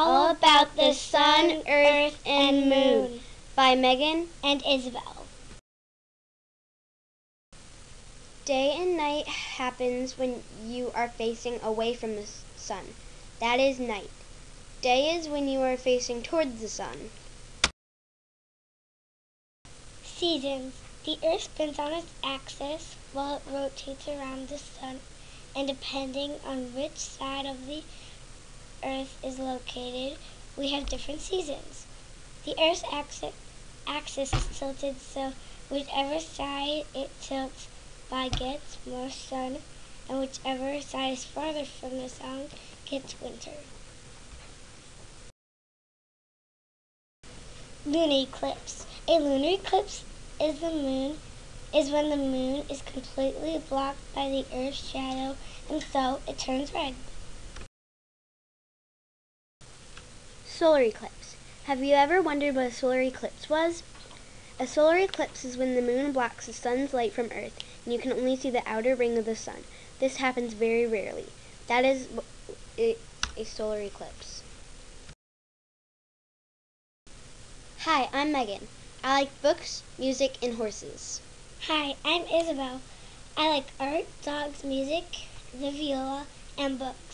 All about the sun, earth, and moon by Meghan and Isabelle. Day and night happens when you are facing away from the sun. That is night. Day is when you are facing towards the sun. Seasons. The earth spins on its axis while it rotates around the sun, and depending on which side of the earth is located, we have different seasons. The earth's axis, axis is tilted so whichever side it tilts by gets more sun, and whichever side is farther from the sun gets winter. Lunar eclipse. A lunar eclipse is the moon is when the moon is completely blocked by the earth's shadow and so it turns red. Solar eclipse. Have you ever wondered what a solar eclipse was? A solar eclipse is when the moon blocks the sun's light from Earth and you can only see the outer ring of the sun. This happens very rarely. That is a solar eclipse. Hi, I'm Meghan. I like books, music, and horses. Hi, I'm Isabelle. I like art, dogs, music, the viola, and books.